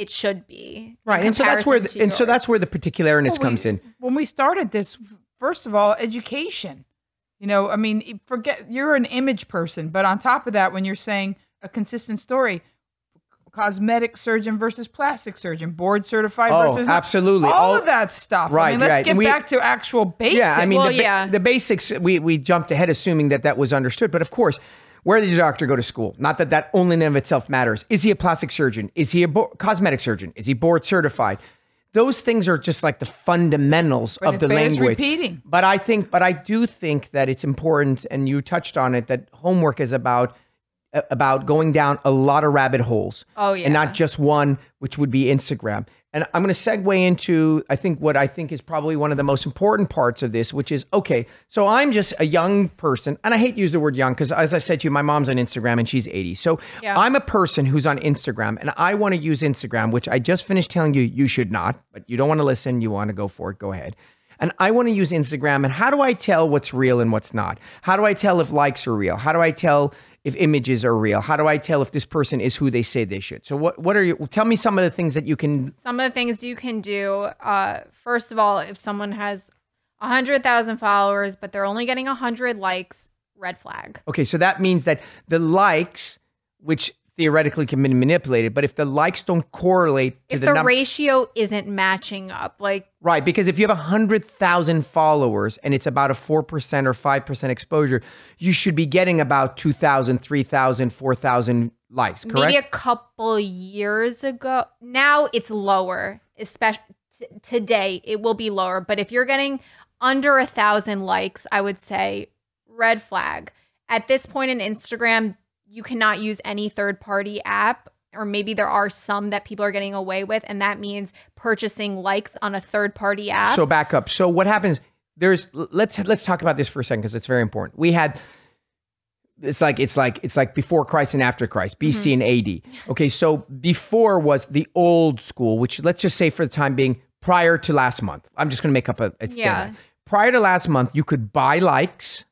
[SPEAKER 2] it should be.
[SPEAKER 3] Right. And so that's where the, and so that's where the particularness
[SPEAKER 1] Well, we-
[SPEAKER 3] comes in.
[SPEAKER 1] When we started this, first of all, education. You know, I mean, forget you're an image person, but on top of that, when you're saying a consistent story, cosmetic surgeon versus plastic surgeon, board certified
[SPEAKER 3] Oh,
[SPEAKER 1] versus not-
[SPEAKER 3] absolutely.
[SPEAKER 1] all,
[SPEAKER 3] All-
[SPEAKER 1] of that stuff. I
[SPEAKER 3] Right,
[SPEAKER 1] mean, let's
[SPEAKER 3] right.
[SPEAKER 1] get
[SPEAKER 3] we-
[SPEAKER 1] back to actual basics.
[SPEAKER 3] Yeah, I mean
[SPEAKER 2] Well,
[SPEAKER 3] the,
[SPEAKER 2] yeah.
[SPEAKER 3] the basics. We we jumped ahead, assuming that that was understood. But of course, where does your doctor go to school? Not that that only in and of itself matters. Is he a plastic surgeon? Is he a bo- cosmetic surgeon? Is he board certified? Those things are just like the fundamentals
[SPEAKER 1] But
[SPEAKER 3] of the language.
[SPEAKER 1] repeating.
[SPEAKER 3] But I think, but I do think that it's important, and you touched on it, that homework is about about going down a lot of rabbit holes.
[SPEAKER 2] Oh,
[SPEAKER 3] and not just one, which would be Instagram. And I'm going to segue into, I think, what I think is probably one of the most important parts of this, which is okay, so I'm just a young person, and I hate to use the word young because, as I said to you, my mom's on Instagram and she's 80. So
[SPEAKER 2] Yeah.
[SPEAKER 3] I'm a person who's on Instagram and I want to use Instagram, which I just finished telling you you should not, but you don't want to listen, you want to go for it, go ahead. And I want to use Instagram. And how do I tell what's real and what's not? How do I tell if likes are real? How do I tell if images are real? How do I tell if this person is who they say they should? So what what are you tell me some of the things that you can
[SPEAKER 2] Some of the things you can do, uh, first of all, if someone has a 100,000 followers, but they're only getting a 100 likes, red flag.
[SPEAKER 3] Okay, so that means that the likes, which theoretically can be manipulated, but if the likes don't correlate to
[SPEAKER 2] If
[SPEAKER 3] the,
[SPEAKER 2] the
[SPEAKER 3] num-
[SPEAKER 2] ratio isn't matching up, like
[SPEAKER 3] right, because if you have a hundred thousand followers and it's about a four percent or five percent exposure, you should be getting about 2,000, 3,000, 4,000 likes, correct?
[SPEAKER 2] maybe a couple years ago, now it's lower, especially t- today, it will be lower. But if you're getting under a thousand likes, I would say red flag. At this point in Instagram, you cannot use any third party app, or maybe there are some that people are getting away with, and that means purchasing likes on a third party app.
[SPEAKER 3] So back up. So what happens? There's let's let's talk about this for a second because it's very important. We had it's like it's like it's like before Christ and after Christ, BC mm-hmm. and AD. Okay, so before was the old school, which let's just say for the time being prior to last month. I'm just going to make up a, a
[SPEAKER 2] Yeah.
[SPEAKER 3] Prior to last month, you could buy likes.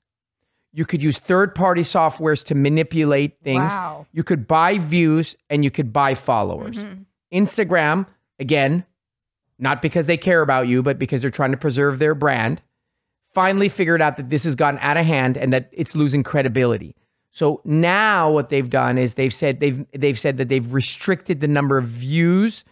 [SPEAKER 3] You could use third-party softwares to manipulate things.
[SPEAKER 1] Wow.
[SPEAKER 3] You could buy views and you could buy followers.
[SPEAKER 2] Mhm.
[SPEAKER 3] Instagram, again, not because they care about you, but because they're trying to preserve their brand, finally figured out that this has gotten out of hand and that it's losing credibility. So now what they've done is they've said they've they've said that they've restricted the number of views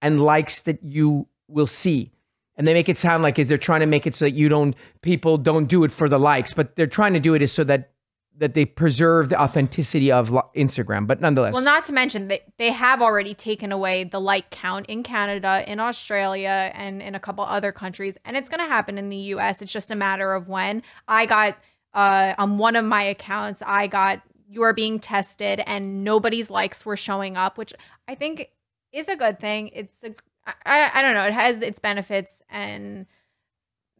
[SPEAKER 3] and likes that you will see. And they make it sound like is they're trying to make it so that you don't people don't do it for the likes, but they're trying to do it is so that that they preserve the authenticity of Instagram. But nonetheless,
[SPEAKER 2] Well, not to mention that they have already taken away the like count in Canada, in Australia, and in a couple other countries, and it's going to happen in the U.S. It's just a matter of when. I got uh, on one of my accounts, I got you are being tested, and nobody's likes were showing up, which I think is a good thing. It's a I, I don't know. It has its benefits and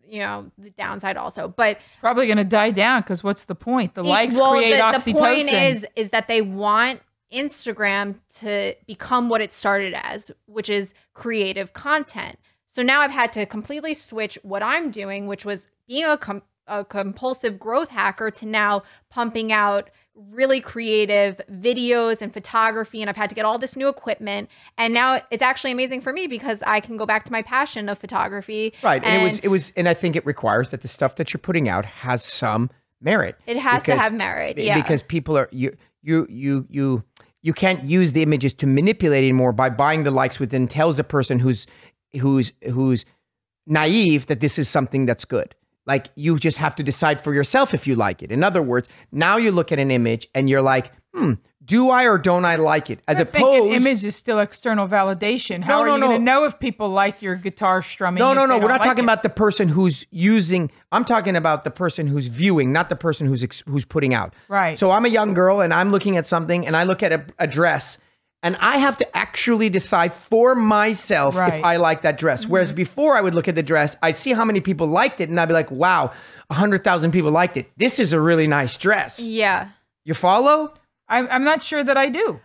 [SPEAKER 2] you know the downside also, but it's
[SPEAKER 1] Probably going to die down because what's the point? The
[SPEAKER 2] it-
[SPEAKER 1] likes
[SPEAKER 2] well,
[SPEAKER 1] create
[SPEAKER 2] the,
[SPEAKER 1] oxytocin.
[SPEAKER 2] The point is, is that they want Instagram to become what it started as, which is creative content. So now I've had to completely switch what I'm doing, which was being a, com- a compulsive growth hacker, to now pumping out really creative videos and photography. And I've had to get all this new equipment. And now it's actually amazing for me because I can go back to my passion of photography.
[SPEAKER 3] Right. And, it was it was and I think it requires that the stuff that you're putting out has some merit.
[SPEAKER 2] It has to have merit. Yeah.
[SPEAKER 3] Because people are you you you you you can't use the images to manipulate anymore by buying the likes within tells the person who's who's who's naive that this is something that's good. Like you just have to decide for yourself if you like it. In other words, now you look at an image and you're like, hmm, do I or don't I like it? As
[SPEAKER 1] I
[SPEAKER 3] opposed
[SPEAKER 1] image is still external validation. How
[SPEAKER 3] No,
[SPEAKER 1] are
[SPEAKER 3] no,
[SPEAKER 1] you going
[SPEAKER 3] no.
[SPEAKER 1] to know if people like your guitar strumming?
[SPEAKER 3] No, no, no. We're not
[SPEAKER 1] like
[SPEAKER 3] talking
[SPEAKER 1] it?
[SPEAKER 3] about the person who's using. I'm talking about the person who's viewing, not the person who's ex, who's putting out.
[SPEAKER 1] Right.
[SPEAKER 3] So I'm a young girl and I'm looking at something and I look at a, a dress and I have to actually decide for myself
[SPEAKER 1] Right.
[SPEAKER 3] if I like that dress. Mm-hmm. Whereas before I would look at the dress, I'd see how many people liked it and I'd be like, wow, 100,000 people liked it. This is a really nice dress.
[SPEAKER 2] yeah.
[SPEAKER 3] You follow?
[SPEAKER 1] I'm, I'm not sure that I do.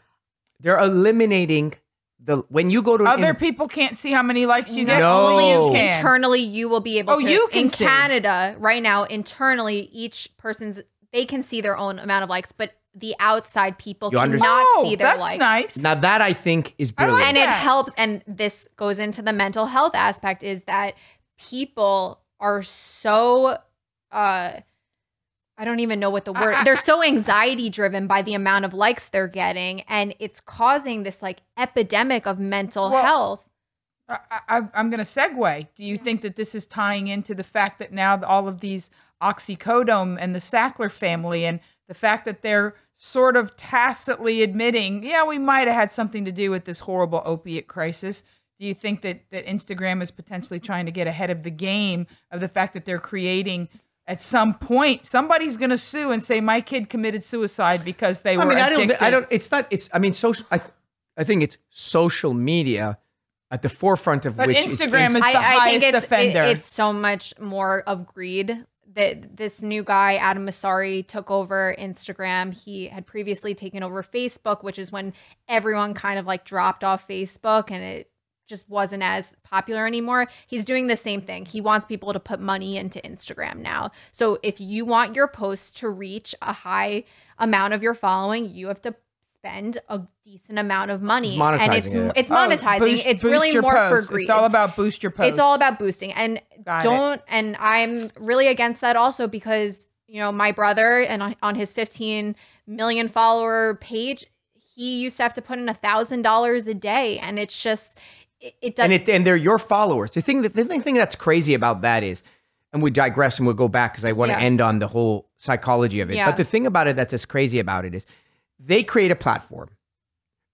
[SPEAKER 3] They're eliminating the when you go to
[SPEAKER 1] Other
[SPEAKER 3] in-
[SPEAKER 1] people can't see how many likes you get.
[SPEAKER 3] No.
[SPEAKER 1] Only you can.
[SPEAKER 2] internally you will be able
[SPEAKER 1] Oh,
[SPEAKER 2] to
[SPEAKER 1] you can
[SPEAKER 2] in
[SPEAKER 1] see.
[SPEAKER 2] canada right now internally each person's they can see their own amount of likes but the outside people
[SPEAKER 3] You
[SPEAKER 2] cannot
[SPEAKER 3] understand?
[SPEAKER 1] oh,
[SPEAKER 2] see their
[SPEAKER 1] that's
[SPEAKER 2] likes
[SPEAKER 1] nice.
[SPEAKER 3] now that I think is
[SPEAKER 1] I like
[SPEAKER 3] brilliant.
[SPEAKER 2] and it helps and this goes into the mental health aspect is that people are so uh I don't even know what the word.
[SPEAKER 1] I- I-
[SPEAKER 2] They're so anxiety driven by the amount of likes they're getting and it's causing this like epidemic of mental
[SPEAKER 1] Well,
[SPEAKER 2] health.
[SPEAKER 1] I, I, I'm going to segue. Do you think that this is tying into the fact that now all of these oxycodone and the Sackler family and the fact that they're sort of tacitly admitting, yeah, we might have had something to do with this horrible opiate crisis. Do you think that, that Instagram is potentially trying to get ahead of the game of the fact that they're creating at some point somebody's going to sue and say my kid committed suicide because they
[SPEAKER 3] I
[SPEAKER 1] were
[SPEAKER 3] mean, I
[SPEAKER 1] addicted?
[SPEAKER 3] don't. I don't. It's not. It's. I mean, social. I. I think it's social media at the forefront of
[SPEAKER 1] But
[SPEAKER 3] which
[SPEAKER 1] Instagram
[SPEAKER 3] is,
[SPEAKER 1] is-
[SPEAKER 2] I,
[SPEAKER 1] the
[SPEAKER 2] I think
[SPEAKER 1] highest
[SPEAKER 2] it's it-
[SPEAKER 1] offender.
[SPEAKER 2] it's so much more of greed that this new guy Adam Mosseri took over Instagram. He had previously taken over Facebook, which is when everyone kind of like dropped off Facebook and it just wasn't as popular anymore. He's doing the same thing. He wants people to put money into Instagram now. So if you want your posts to reach a high amount of your following, you have to spend a decent amount of money.
[SPEAKER 3] It's
[SPEAKER 2] and it's
[SPEAKER 3] monetizing it.
[SPEAKER 2] it's
[SPEAKER 1] Oh,
[SPEAKER 2] monetizing.
[SPEAKER 1] boost-
[SPEAKER 2] it's
[SPEAKER 1] boost
[SPEAKER 2] really more
[SPEAKER 1] post.
[SPEAKER 2] for greed.
[SPEAKER 1] It's all about boost your post.
[SPEAKER 2] It's all about boosting. And
[SPEAKER 1] Got
[SPEAKER 2] don't and I'm really against that also because, you know, my brother and on- on his 15 million follower page, he used to have to put in a thousand dollars a day. And it's just it, it does
[SPEAKER 3] and it and they're your followers. The thing that the thing that's crazy about that is, and we digress and we'll go back because I want to
[SPEAKER 2] Yeah.
[SPEAKER 3] end on the whole psychology of it.
[SPEAKER 2] Yeah.
[SPEAKER 3] But the thing about it that's just crazy about it is, they create a platform.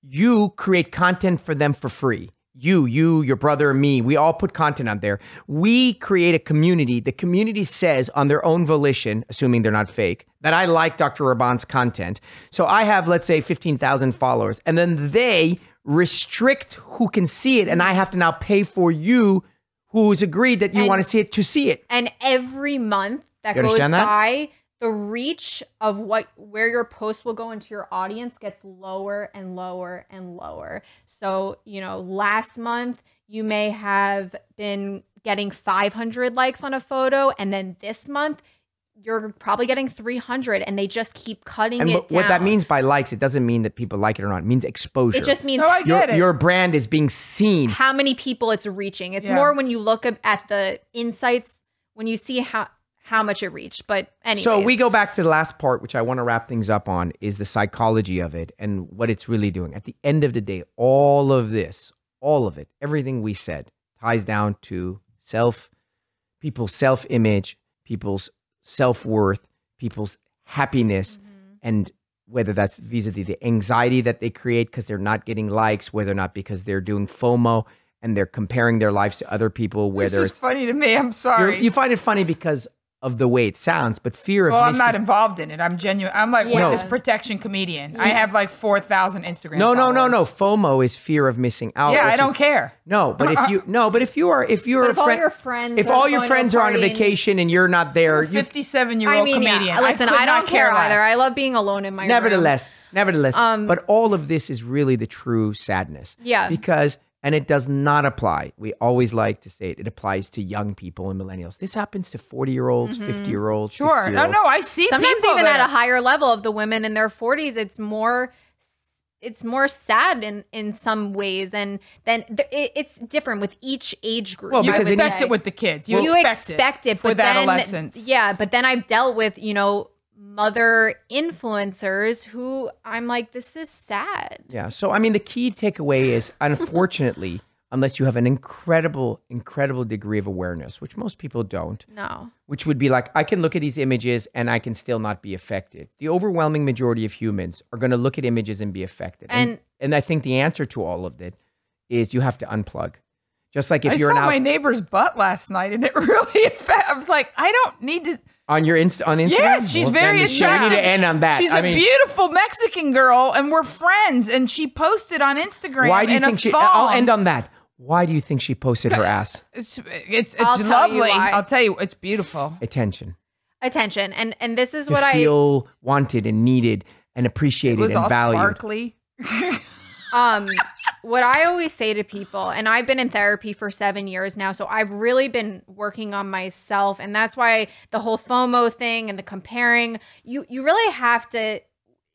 [SPEAKER 3] You create content for them for free. You, you, your brother, me, we all put content on there. We create a community. The community says on their own volition, assuming they're not fake, that I like Dr. Rahban's content. So I have, let's say, 15,000 followers. And then they restrict who can see it. And I have to now pay for you who's agreed that you
[SPEAKER 2] And-
[SPEAKER 3] want to see it to see it.
[SPEAKER 2] and every month that goes
[SPEAKER 3] that?
[SPEAKER 2] by the reach of what where your post will go into your audience gets lower and lower and lower so you know last month you may have been getting 500 likes on a photo and then this month you're probably getting 300 and they just keep cutting
[SPEAKER 3] And
[SPEAKER 2] it
[SPEAKER 3] what, what that means by likes, it doesn't mean that people like it or not. It means exposure.
[SPEAKER 2] it just means
[SPEAKER 1] No, I
[SPEAKER 3] your,
[SPEAKER 1] it.
[SPEAKER 3] your brand is being seen.
[SPEAKER 2] how many people it's reaching. It's
[SPEAKER 1] Yeah.
[SPEAKER 2] more when you look at- at the insights when you see how how much it reached. But anyway,
[SPEAKER 3] So we go back to the last part, which I want to wrap things up on, is the psychology of it and what it's really doing. At the end of the day, all of this, all of it, everything we said ties down to self, people's self-image, people's self-worth, people's happiness, mm-hmm. and whether that's vis-a-vis the anxiety that they create because they're not getting likes, whether or not because they're doing FOMO and they're comparing their lives to other people,
[SPEAKER 1] This
[SPEAKER 3] whether
[SPEAKER 1] is
[SPEAKER 3] it's
[SPEAKER 1] funny to me. I'm sorry.
[SPEAKER 3] you find it funny because of the way it sounds, but fear of
[SPEAKER 1] well, I'm not involved in it. I'm genuine. I'm like
[SPEAKER 2] Yeah.
[SPEAKER 1] witness protection comedian. I have like four thousand Instagram.
[SPEAKER 3] No, no, no, no. FOMO is fear of missing out.
[SPEAKER 1] Yeah, I don't
[SPEAKER 3] is-
[SPEAKER 1] care.
[SPEAKER 3] No, but if you no, but if you are if you're
[SPEAKER 2] But
[SPEAKER 3] a
[SPEAKER 2] if all your friends
[SPEAKER 3] if all your
[SPEAKER 2] going to a
[SPEAKER 3] friends are on a vacation and you're not there, you
[SPEAKER 1] Fifty-seven year
[SPEAKER 2] I
[SPEAKER 1] old
[SPEAKER 2] mean,
[SPEAKER 1] comedian.
[SPEAKER 2] yeah. Listen,
[SPEAKER 1] could
[SPEAKER 2] I, don't care either. I love being alone in my room.
[SPEAKER 3] nevertheless, nevertheless,
[SPEAKER 2] Um,
[SPEAKER 3] but all of this is really the true sadness.
[SPEAKER 2] Yeah.
[SPEAKER 3] Because and it does not apply. We always like to say it. It applies to young people and millennials. This happens to forty year olds, fifty year olds,
[SPEAKER 1] Mm-hmm. Sure. No,
[SPEAKER 3] year olds.
[SPEAKER 1] no. I see
[SPEAKER 2] Sometimes
[SPEAKER 1] people
[SPEAKER 2] even
[SPEAKER 1] that
[SPEAKER 2] at a higher level of the women in their 40s, it's more it's more sad in in some ways and then th- it, it's different with each age group
[SPEAKER 1] Well,
[SPEAKER 2] I
[SPEAKER 1] you expect
[SPEAKER 2] say.
[SPEAKER 1] it with the kids. You,
[SPEAKER 2] you
[SPEAKER 1] expect,
[SPEAKER 2] expect it, but
[SPEAKER 1] with
[SPEAKER 2] then,
[SPEAKER 1] adolescents.
[SPEAKER 2] Yeah, but then I've dealt with you know mother influencers who I'm like, this is sad.
[SPEAKER 3] Yeah. So, I mean, the key takeaway is unfortunately, unless you have an incredible, incredible degree of awareness, which most people don't,
[SPEAKER 2] No,
[SPEAKER 3] which would be like, I can look at these images and I can still not be affected. The overwhelming majority of humans are going to look at images and be affected. And,
[SPEAKER 2] And-
[SPEAKER 3] and I think the answer to all of it is you have to unplug. Just like if
[SPEAKER 1] I
[SPEAKER 3] you're
[SPEAKER 1] saw
[SPEAKER 3] out-
[SPEAKER 1] my neighbor's butt last night, and it really. Affect, I was like, I don't need to.
[SPEAKER 3] On your inst- on Instagram.
[SPEAKER 1] Yes, she's
[SPEAKER 3] Well,
[SPEAKER 1] very
[SPEAKER 3] then so We
[SPEAKER 1] attractive.
[SPEAKER 3] need to end on that.
[SPEAKER 1] She's
[SPEAKER 3] I
[SPEAKER 1] a
[SPEAKER 3] mean,
[SPEAKER 1] beautiful Mexican girl, and we're friends. And she posted on Instagram.
[SPEAKER 3] why do you
[SPEAKER 1] in
[SPEAKER 3] think she?
[SPEAKER 1] thong.
[SPEAKER 3] I'll end on that. Why do you think she posted her ass?
[SPEAKER 1] It's it's it's
[SPEAKER 2] I'll
[SPEAKER 1] lovely.
[SPEAKER 2] why.
[SPEAKER 1] I'll tell you, it's beautiful.
[SPEAKER 3] Attention.
[SPEAKER 2] attention, and and this is
[SPEAKER 3] to
[SPEAKER 2] what I
[SPEAKER 3] feel wanted and needed and
[SPEAKER 1] It
[SPEAKER 3] appreciated
[SPEAKER 1] was
[SPEAKER 3] and
[SPEAKER 1] all
[SPEAKER 3] valued.
[SPEAKER 1] sparkly.
[SPEAKER 2] um what I always say to people, and I've been in therapy for seven years now, so I've really been working on myself, and that's why the whole FOMO thing and the comparing, you you really have to,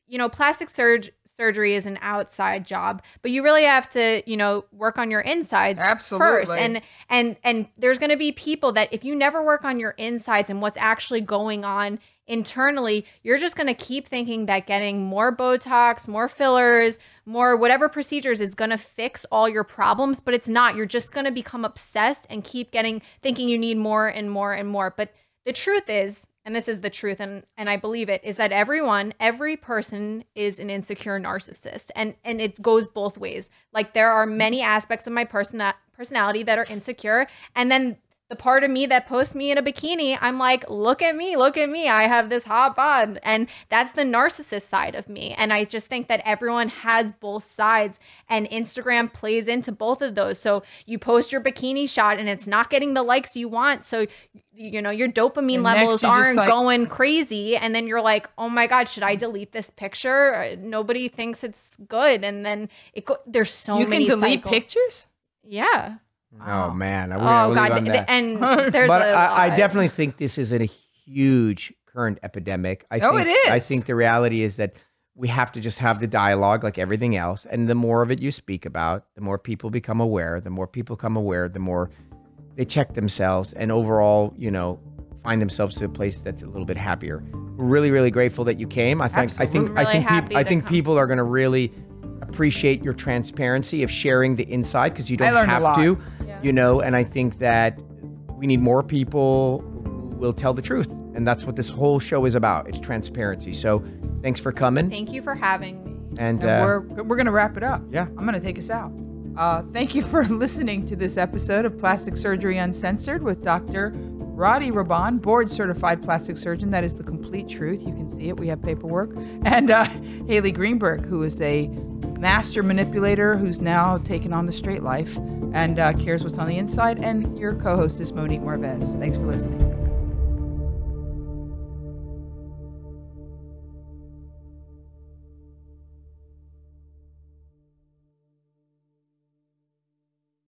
[SPEAKER 2] you know, plastic surg- surgery is an outside job, but you really have to, you know, work on your insides Absolutely. first,
[SPEAKER 1] Absolutely.
[SPEAKER 2] and and and there's going to be people that if you never work on your insides and what's actually going on internally, you're just going to keep thinking that getting more Botox, more fillers, more whatever procedures is going to fix all your problems, but it's not. You're just going to become obsessed and keep getting thinking you need more and more and more. But the truth is, and this is the truth and and I believe it is that everyone, every person is an insecure narcissist. And and it goes both ways. Like there are many aspects of my person personality that are insecure and then the part of me that posts me in a bikini, I'm like, look at me, look at me. I have this hot bod. And that's the narcissist side of me. And I just think that everyone has both sides and Instagram plays into both of those. So you post your bikini shot and it's not getting the likes you want. So, you know, your dopamine
[SPEAKER 1] And
[SPEAKER 2] levels
[SPEAKER 1] next you just,
[SPEAKER 2] aren't
[SPEAKER 1] like-
[SPEAKER 2] going crazy. And then you're like, oh my God, should I delete this picture? Uh, Nobody thinks it's good. And then it go- there's so
[SPEAKER 1] you
[SPEAKER 2] many You
[SPEAKER 1] can delete
[SPEAKER 2] cycles.
[SPEAKER 1] pictures?
[SPEAKER 2] Yeah.
[SPEAKER 3] Oh man, I
[SPEAKER 2] Oh
[SPEAKER 3] would
[SPEAKER 2] God.
[SPEAKER 3] on
[SPEAKER 2] th-
[SPEAKER 3] that.
[SPEAKER 2] And there's
[SPEAKER 3] but
[SPEAKER 2] a
[SPEAKER 3] I, I
[SPEAKER 2] lot.
[SPEAKER 3] definitely think this is a huge current epidemic. I
[SPEAKER 1] Oh,
[SPEAKER 3] think,
[SPEAKER 1] it
[SPEAKER 3] I
[SPEAKER 1] is.
[SPEAKER 3] think the reality is that we have to just have the dialogue like everything else. And the more of it you speak about, the more people become aware. The more people become aware, the more they check themselves and overall, you know, find themselves to a place that's a little bit happier. We're really, really grateful that you came. I think I think
[SPEAKER 2] Absolutely.
[SPEAKER 3] I
[SPEAKER 2] Really
[SPEAKER 3] think
[SPEAKER 2] happy
[SPEAKER 3] people I
[SPEAKER 2] to
[SPEAKER 3] think
[SPEAKER 2] come.
[SPEAKER 3] people are gonna really appreciate your transparency of sharing the inside because you
[SPEAKER 1] I
[SPEAKER 3] don't
[SPEAKER 1] learned a
[SPEAKER 3] have
[SPEAKER 1] lot.
[SPEAKER 3] to
[SPEAKER 2] Yeah.
[SPEAKER 3] You know and i think that we need more people who will tell the truth and that's what this whole show is about it's transparency so thanks for coming
[SPEAKER 2] Thank you for having me.
[SPEAKER 3] and,
[SPEAKER 1] And
[SPEAKER 3] uh,
[SPEAKER 1] we're we're gonna wrap it up.
[SPEAKER 3] yeah
[SPEAKER 1] I'm gonna take us out. Uh, thank you for listening to this episode of Plastic Surgery Uncensored with Dr. Rady Rahban, board certified plastic surgeon. That is the complete truth. You can see it. We have paperwork. And uh, Haley Greenberg, who is a master manipulator who's now taken on the straight life and uh, cares what's on the inside. And your co host is Monique Marvez. Thanks for listening.